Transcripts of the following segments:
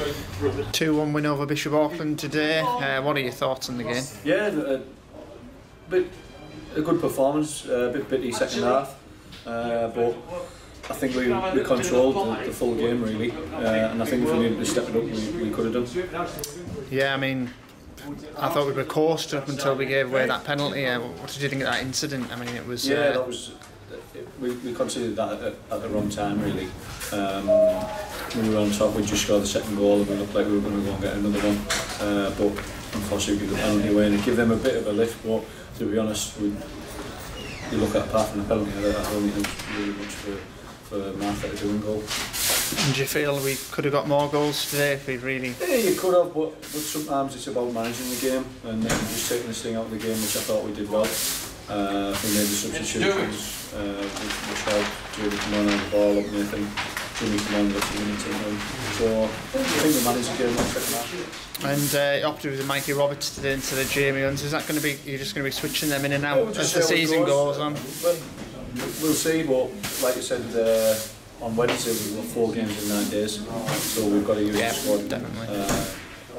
2-1 win over Bishop Auckland today. Uh, what are your thoughts on the game? Yeah, a bit a good performance, a bit bitty second half, uh, but I think we, we controlled the, the full game really, uh, and I think if we needed to step it up, we, we could have done. Yeah, I mean, I thought we were coached up until we gave away that penalty. Uh, what did you think of that incident? I mean, it was. Yeah, uh, that was. We, we considered that at, at the wrong time really. Um, when we were on top, we just scored the second goal and we looked like we were going to go and get another one. Uh, but unfortunately, we got the penalty away and it gave them a bit of a lift. But to be honest, we, you look at apart from the penalty, I don't think it really much for, for Martha to do in goal. And do you feel we could have got more goals today if we'd really. Yeah, you could have, but, but sometimes it's about managing the game and just taking this thing out of the game, which I thought we did well. Uh, we made substitutions, uh, which, which helped. Julie come on and the ball up, Nathan, Jimmy come on, got two minutes in. So I think we managed the game well second half. And uh, opted with Mikey Roberts today instead of Jamie Hunt. Is that going to be. You're just going to be switching them in and out Yeah, as the see how season goes on? Well, we'll see, but like I said, uh, on Wednesday we've got four games in nine days, so we've got to use Yeah, the squad. definitely. Uh,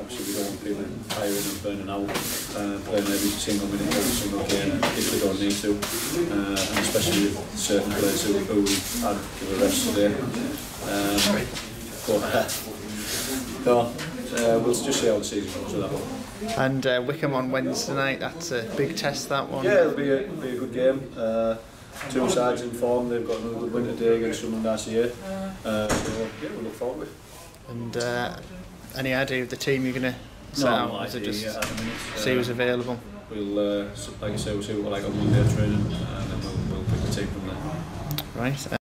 obviously, we don't want people tiring and burning out, uh, playing every single minute, every single game if we don't need to, uh, and especially with certain players who, who we had give a rest today. Um, but uh, no, uh, we'll just see how the season goes with that one. And uh, Whickham on Wednesday night. That's a big test, that one. Yeah, it'll be a, it'll be a good game. Uh, two sides in form. They've got another good win today against Sunderland last year. Uh, so yeah, we look forward to it. And uh, any idea of the team you're going to set No, out? no idea just yet at the minute. see who's Uh, available? We'll, uh, like I say, we'll see what like on Monday training, and then we'll, we'll pick the team from there. Right.